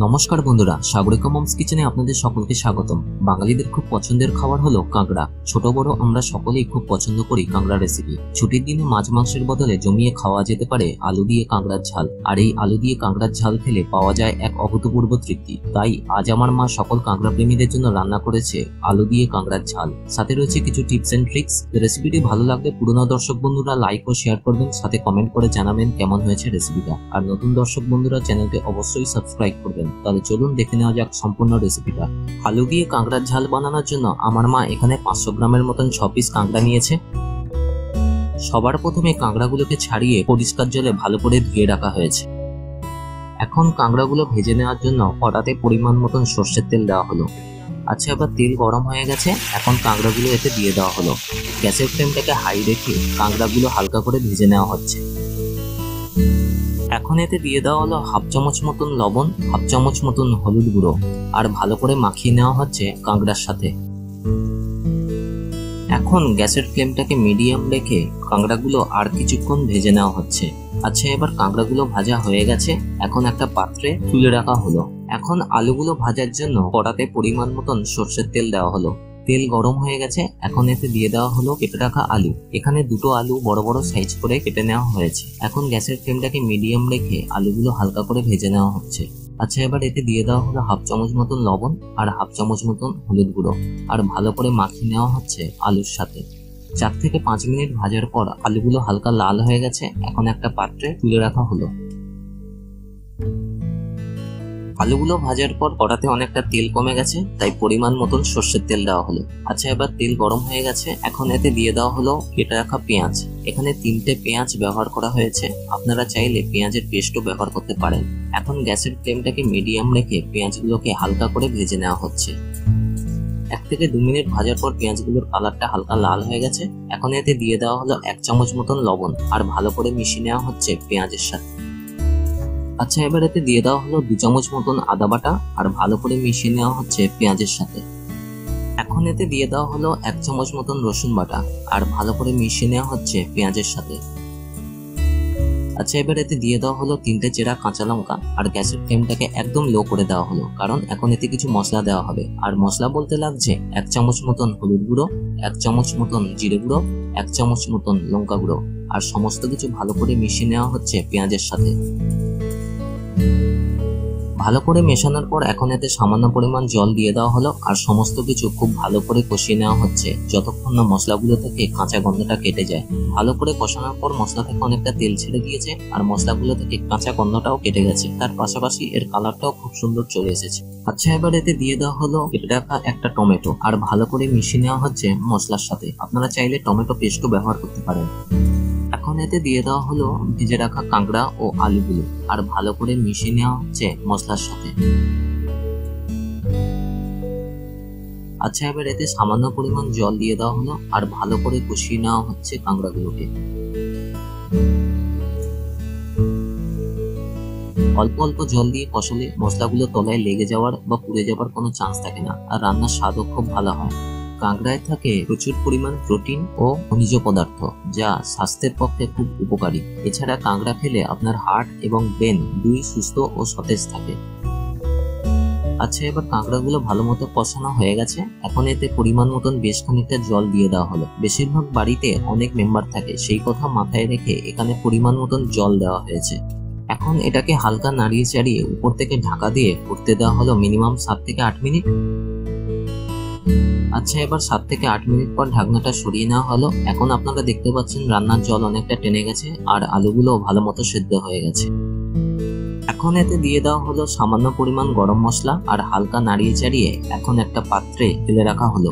নমস্কার বন্ধুরা, সাগরিকা মমস কিচেনে আপনাদের সকলকে স্বাগতম। বাঙালিদের খুব পছন্দের খাবার হলো কাঁকড়া। ছোট বড় আমরা সকলেই খুব পছন্দ করি কাঁকড়া রেসিপি ছুটির দিনে মাছ মাংসের বদলে জমিয়ে খাওয়া যেতে পারে আলু দিয়ে কাঁকড়ার ঝাল। আর এই আলু দিয়ে কাঁকড়ার ঝাল খেলে পাওয়া যায় এক অভূতপূর্ব তৃপ্তি। তাই আজ আমার মা সকল কাঁকড়া প্রেমীদের জন্য রান্না করেছে আলু দিয়ে কাঁকড়ার ঝাল। সাথে রয়েছে কিছু টিপস এন্ড ট্রিক্স রেসিপিটি ভালো লাগলে পুরনো দর্শক বন্ধুরা লাইক ও শেয়ার করবেন, সাথে কমেন্ট করে জানাবেন কেমন হয়েছে রেসিপিটা আর নতুন দর্শক বন্ধুরা চ্যানেলটি অবশ্যই সাবস্ক্রাইব করবেন। তাহলে চলুন দেখে নেওয়া যাক সম্পূর্ণ রেসিপিটা আলু দিয়ে কাঁকড়ার ঝাল বানানোর জন্য আমার মা এখানে পাঁচশো গ্রামের মতন ছ পিস কাঁকড়া নিয়েছে। সবার প্রথমে কাঁকড়াগুলোকে ছাড়িয়ে পরিষ্কার জলে ভালো করে ধুয়ে রাখা হয়েছে। এখন কাঁকড়াগুলো ভেজে নেওয়ার জন্য কড়াতে পরিমাণ মতন সর্ষের তেল দেওয়া হলো। আচ্ছা এবার তেল গরম হয়ে গেছে। এখন কাঁকড়াগুলো এতে দিয়ে দেওয়া হলো। গ্যাসের ফ্লেমটাকে হাই রেখে কাঁকড়াগুলো হালকা করে ভেজে নেওয়া হচ্ছে। এখন এতে দিয়ে দেওয়া হলো হাফ চামচ মতন লবণ, হাফ চামচ মতন হলুদ গুঁড়ো, আর ভালো করে মাখিয়ে নেওয়া হচ্ছে কাঁকড়ার সাথে। এখন গ্যাসের ফ্লেমটাকে মিডিয়াম রেখে কাঁকড়াগুলো আর কিছুক্ষণ ভেজে নেওয়া হচ্ছে। আচ্ছা এবার কাঁকড়াগুলো ভাজা হয়ে গেছে। এখন একটা পাত্রে তুলে রাখা হলো। এখন আলুগুলো ভাজার জন্য কড়াতে পরিমাণ মতন সর্ষের তেল দেওয়া হলো। তেল গরম হয়ে গেছে, এখন এতে দিয়ে দেওয়া হলো কেটে রাখা আলু। এখানে দুটো আলু বড় বড় সাইজ করে কেটে নেওয়া হয়েছে। এখন গ্যাসের ফ্লেমটাকে মিডিয়াম রেখে আলুগুলো হালকা করে ভেজে নেওয়া হচ্ছে। আচ্ছা এবার এতে দিয়ে দেওয়া হলো হাফ চামচ মতন লবণ আর হাফ চামচ মতন হলুদ গুঁড়ো। আর ভালো করে মাখিয়ে নেওয়া হচ্ছে আলুর সাথে। চার থেকে পাঁচ মিনিট ভাজার পর আলুগুলো হালকা লাল হয়ে গেছে, এখন একটা পাত্রে তুলে রাখা হলো। আলুগুলো ভাজার পর কড়াতে অনেকটা তেল কমে গেছে, তাই পরিমাণ মতন সর্ষের তেল দেওয়া হলো। আচ্ছা এবার তেল গরম হয়ে গেছে, এখন এতে দিয়ে দেওয়া হলো কেটে রাখা পেঁয়াজ। এখানে তিনটে পেঁয়াজ ব্যবহার করা হয়েছে, আপনারা চাইলে পেঁয়াজের পেস্টও ব্যবহার করতে পারেন। এখন গ্যাসের ফ্লেমটাকে মিডিয়াম রেখে পেঁয়াজগুলোকে হালকা করে ভেজে নেওয়া হচ্ছে। এক থেকে দু মিনিট ভাজার পর পেঁয়াজগুলোর কালারটা হালকা লাল হয়ে গেছে, এখন এতে দিয়ে দেওয়া হলো এক চামচ মতন লবণ, আর ভালো করে মিশিয়ে নেওয়া হচ্ছে পেঁয়াজের সাথে আচ্ছা এবার এতে দিয়ে দেওয়া হলো দু চামচ মতন আদা বাটা আর ভালো করে মিশিয়ে নেওয়া হচ্ছে পেঁয়াজের সাথে। এখন এতে দিয়ে দেওয়া হলো এক চামচ মতন রসুন বাটা আর ভালো করে মিশিয়ে নেওয়া হচ্ছে পেঁয়াজের সাথে। আচ্ছা এবার এতে দিয়ে দেওয়া হলো তিনটে চেরা কাঁচা লঙ্কা আর গ্যাসের ফ্লেমটাকে একদম লো করে দেওয়া হলো, কারণ এখন এতে কিছু মশলা দেওয়া হবে। আর মশলা বলতে লাগছে এক চামচ মতন হলুদ গুঁড়ো, এক চামচ মতন জিরে গুঁড়ো, এক চামচ মতন লঙ্কা গুঁড়ো, আর সমস্ত কিছু ভালো করে মিশিয়ে নেওয়া হচ্ছে পেঁয়াজের সাথে। ভালো করে মেশানোর পর এখন এতে সামান্য পরিমাণ জল দিয়ে দেওয়া হলো, আর সমস্ত কিছু খুব ভালো করে কষিয়ে নেওয়া হচ্ছে, যতক্ষণ না মশলাগুলো থেকে কাঁচা গন্ধটা কেটে যায়। ভালো করে কষানোর পর মশলা থেকে অনেকটা তেল ছেড়ে দিয়েছে, আর মশলাগুলো থেকে কাঁচা গন্ধটাও কেটে গেছে। তার পাশাপাশি এর কালারটাও খুব সুন্দর চলে এসেছে। আচ্ছা এবার এতে দিয়ে দেওয়া হলো কেটে রাখা একটা টমেটো, আর ভালো করে মিশিয়ে নেওয়া হচ্ছে মশলার সাথে। আপনারা চাইলে টমেটো পেস্টও ব্যবহার করতে পারেন। এখন দিয়ে দেওয়া হলো ভেজে রাখা কাঁকড়া ও আলুগুলো আর ভালো করে মিশিয়ে নেওয়া হচ্ছে মশলার সাথে। আচ্ছা এবার এতে সামান্য পরিমাণ জল দিয়ে দেওয়া হলো আর ভালো করে কষিয়ে নেওয়া হচ্ছে কাঁকড়াগুলোকে। অল্প অল্প জল দিয়ে কষলে মশলাগুলো তলায় লেগে যাওয়ার বা পুড়ে যাওয়ার কোনো চান্স থাকে না আর রান্নার স্বাদও খুব ভালো হয়। কাঁকড়ায় থাকে প্রচুর পরিমাণ প্রোটিন ও খনিজ পদার্থ, যা স্বাস্থ্যের পক্ষে খুব উপকারী। এছাড়া কাঁকড়া খেলে আপনার হার্ট এবং ব্রেন দুই সুস্থ ও সতেজ থাকে। আচ্ছা এবার কাঁকড়াগুলো ভালো মতো কষানো হয়ে গেছে। এখন এতে পরিমাণ মতন বেশ খানিকটা জল দিয়ে দেওয়া হলো। বেশিরভাগ বাড়িতে অনেক মেম্বার থাকে, সেই কথা মাথায় রেখে এখানে পরিমাণ মতন জল দেওয়া হয়েছে। এখন এটাকে হালকা নাড়িয়ে চাড়িয়ে উপর থেকে ঢাকা দিয়ে ফুটতে দেওয়া হলো মিনিমাম সাত থেকে আট মিনিট। আচ্ছা এবার সাত থেকে আট মিনিট পর ঢাকনাটা সরিয়ে নেওয়া হলো। এখন আপনারা দেখতে পাচ্ছেন রান্নার জল অনেকটা টেনে গেছে আর আলুগুলো ভালো মতো সেদ্ধ হয়ে গেছে। এখন এতে দিয়ে দেওয়া হলো সামান্য পরিমাণ গরম মশলা আর হালকা নাড়িয়ে চাড়িয়ে এখন একটা পাত্রে ফেলে রাখা হলো।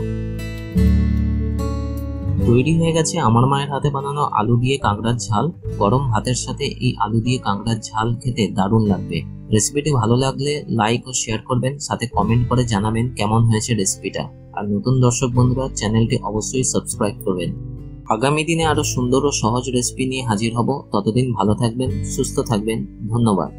তৈরি হয়ে গেছে আমার মায়ের হাতে বানানো আলু দিয়ে কাঁকড়ার ঝাল। গরম ভাতের সাথে এই আলু দিয়ে কাঁকড়ার ঝাল খেতে দারুণ লাগবে। রেসিপিটি ভালো লাগলে লাইক ও শেয়ার করবেন, সাথে কমেন্ট করে জানাবেন কেমন হয়েছে রেসিপিটা। আর নতুন দর্শক বন্ধুরা, চ্যানেলটি অবশ্যই সাবস্ক্রাইব করবেন। আগামী দিনে আরও সুন্দর ও সহজ রেসিপি নিয়ে হাজির হব। ততদিন ভালো থাকবেন, সুস্থ থাকবেন। ধন্যবাদ।